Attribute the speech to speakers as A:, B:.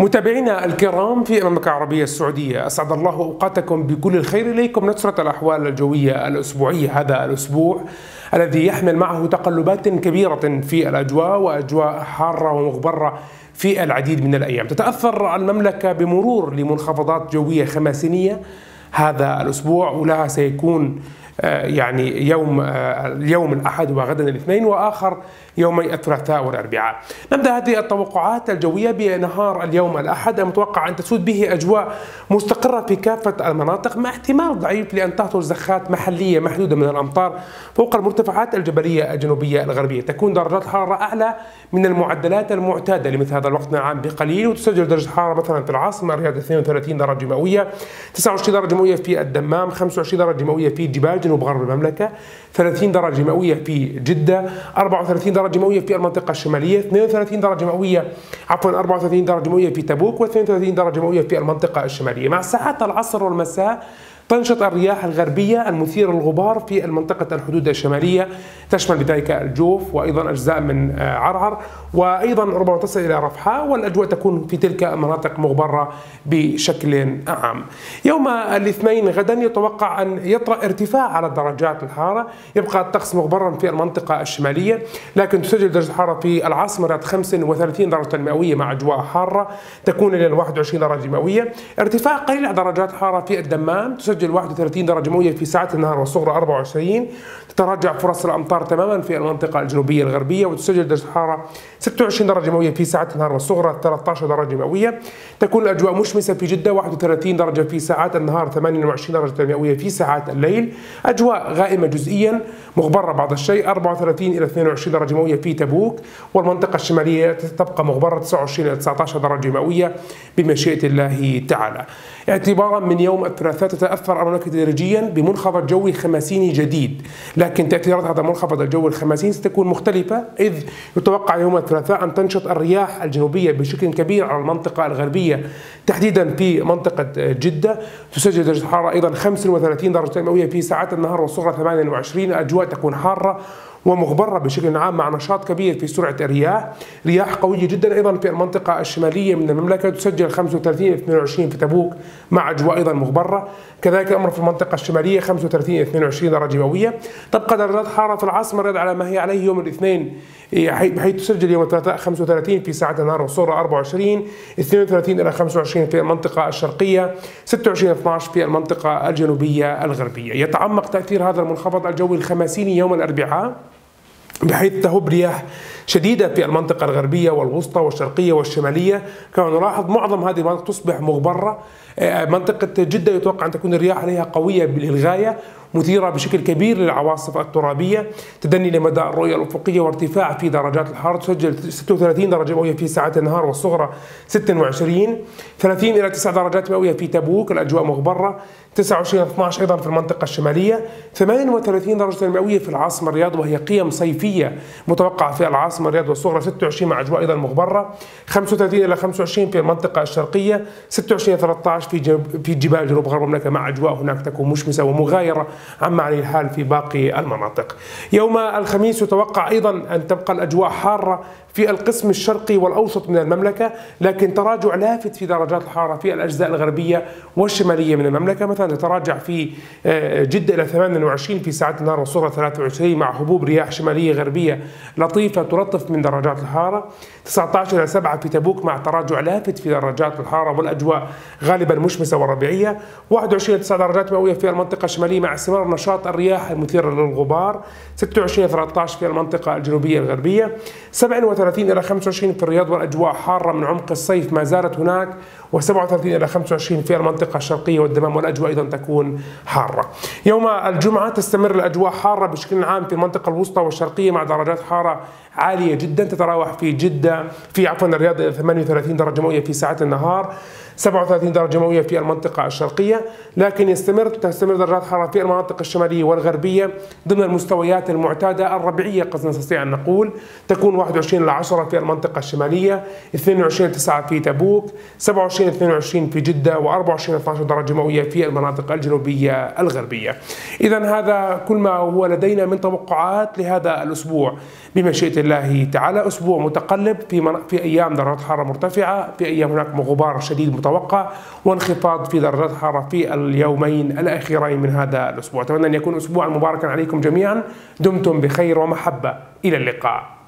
A: متابعينا الكرام في المملكة العربية السعودية أسعد الله أوقاتكم بكل الخير إليكم. نشرة الأحوال الجوية الأسبوعية هذا الأسبوع الذي يحمل معه تقلبات كبيرة في الأجواء وأجواء حارة ومغبرة في العديد من الأيام. تتأثر المملكة بمرور لمنخفضات جوية خماسينية هذا الأسبوع ولها سيكون يعني يوم آه، اليوم الأحد وغدا الاثنين وآخر يومي الثلاثاء والأربعاء. نبدأ هذه التوقعات الجوية بنهار اليوم الأحد. المتوقع أن تسود به أجواء مستقرة في كافة المناطق مع احتمال ضعيف لأن تهطل زخات محلية محدودة من الأمطار فوق المرتفعات الجبلية الجنوبية الغربية. تكون درجات الحرارة أعلى من المعدلات المعتادة لمثل هذا الوقت. العام بقليل وتسجل درجة الحرارة مثلا في العاصمة الرياض 32 درجة مئوية 29 درجة مئوية في الدمام 25 درجة مئوية في جبال جنوب غرب المملكة 30 درجة مئوية في جدة 34 درجة مئوية في المنطقة الشمالية 32 درجة مئوية عفوا 34 درجة مئوية في تبوك و32 درجة مئوية في المنطقة الشمالية. مع ساعات العصر والمساء تنشط الرياح الغربية المثيرة للغبار في المنطقة الحدود الشمالية. تشمل بذلك الجوف وأيضا أجزاء من آه، عرعر وأيضا ربما تصل إلى رفحاء والأجواء تكون في تلك المناطق مغبرة بشكل عام. يوم الاثنين غدا يتوقع أن يطرأ ارتفاع على درجات الحرارة يبقى الطقس مغبرا في المنطقة الشمالية لكن تسجل درجة الحرارة في العاصمة رياض 35 درجة مئوية مع أجواء حارة. تكون إلى 21 درجة مئوية. ارتفاع قليل درجات الحرارة في الدمام تسجل تسجل 31 درجة مئوية في ساعات النهار والصغرى 24 تتراجع فرص الأمطار تماما في المنطقة الجنوبية الغربية وتسجل درجة الحرارة 26 درجة مئوية في ساعات النهار والصغرى 13 درجة مئوية. تكون الأجواء مشمسة في جدة 31 درجة في ساعات النهار 28 درجة مئوية في ساعات الليل. أجواء غائمة جزئيا مغبرة بعض الشيء 34 إلى 22 درجة مئوية في تبوك. والمنطقة الشمالية تبقى مغبرة 29 إلى 19 درجة مئوية بمشيئة الله تعالى. اعتبارا من يوم الثلاثاء تتأثر المملكة تدريجيا بمنخفض جوي خماسيني جديد. لكن تأثيرات هذا المنخفض الجوي الخماسيني ستكون مختلفة إذ يتوقع يوم الثلاثاء أن تنشط الرياح الجنوبية بشكل كبير على المنطقة الغربية تحديدا في منطقة جدة. تسجل درجة الحرارة أيضا 35 درجة مئوية في ساعات النهار والصغرى 28 الأجواء تكون حارة ومغبرة بشكل عام مع نشاط كبير في سرعة الرياح. رياح قوية جدا أيضا في المنطقة الشمالية من المملكة تسجل 35 22 في تبوك مع أجواء أيضا مغبرة. كذلك الأمر في المنطقة الشمالية 35 22 درجة مئوية. تبقى درجات الحرارة في العاصمة على ما هي عليه يوم الاثنين بحيث تسجل يوم الثلاثاء 35 في ساعة النهار والصورة 24 32 إلى 25 في المنطقة الشرقية 26 12 في المنطقة الجنوبية الغربية. يتعمق تأثير هذا المنخفض الجوي الخماسيني يوم الأربعاء. بحيث تهب رياح شديدة في المنطقة الغربية والوسطى والشرقية والشمالية. كما نلاحظ معظم هذه المناطق تصبح مغبرة. آه، منطقة جدة يتوقع أن تكون الرياح عليها قوية للغاية مثيرة بشكل كبير للعواصف الترابية تدني لمدى الرؤية الأفقية وارتفاع في درجات الحرارة تسجل 36 درجة مئوية في ساعات النهار والصغرى 26 30 إلى 9 درجات مئوية في تبوك الأجواء مغبرة 29 12 أيضا في المنطقة الشمالية 38 درجة مئوية في العاصمة الرياض وهي قيم صيفية متوقعة في العاصمة الرياض والصغرى 26 مع أجواء أيضا مغبرة 35 إلى 25 في المنطقة الشرقية 26 13 في في جبال جنوب غرب المملكة مع أجواء هناك تكون مشمسة ومغايرة عما عليه الحال في باقي المناطق. يوم الخميس يتوقع أيضا أن تبقى الأجواء حارة في القسم الشرقي والأوسط من المملكة لكن تراجع لافت في درجات الحرارة في الأجزاء الغربية والشمالية من المملكة. مثلا تتراجع في آه، جدة إلى 28 في ساعات النهار والصغرى 23 مع هبوب رياح شمالية غربية لطيفة تلطف من درجات الحرارة. 19 إلى 7 في تبوك مع تراجع لافت في درجات الحرارة والأجواء غالبا مشمسة وربيعية. 21 إلى 9 درجات مئوية في المنطقة الشمالية مع استمرار نشاط الرياح المثيرة للغبار 26 إلى 13 في المنطقة الجنوبية الغربية 37 إلى 25 في الرياض والأجواء حارة من عمق الصيف ما زالت هناك و37 إلى 25 في المنطقة الشرقية والدمام والأجواء أيضا تكون حارة. يوم الجمعة تستمر الأجواء حارة بشكل عام في المنطقة الوسطى والشرقية مع درجات حارة عالية جدا تتراوح في جدة في عفوا الرياض 38 درجة مئوية في ساعات النهار 37 درجة مئوية في المنطقة الشرقية لكن يستمر تستمر درجات الحرارة في المناطق الشمالية والغربية ضمن المستويات المعتادة الربيعية قد نستطيع أن نقول تكون 21 إلى 10 في المنطقة الشمالية 22 9 في تبوك 27 22 في جدة و24 12 درجة مئوية في المناطق الجنوبية الغربية. إذا هذا كل ما هو لدينا من توقعات لهذا الأسبوع. بمشيئة الله تعالى أسبوع متقلب في في أيام درجات حرارة مرتفعة في أيام هناك غبار شديد متوقع وانخفاض في درجات الحرارة في اليومين الأخيرين من هذا الأسبوع. أتمنى أن يكون أسبوعا مباركا عليكم جميعا. دمتم بخير ومحبة. إلى اللقاء.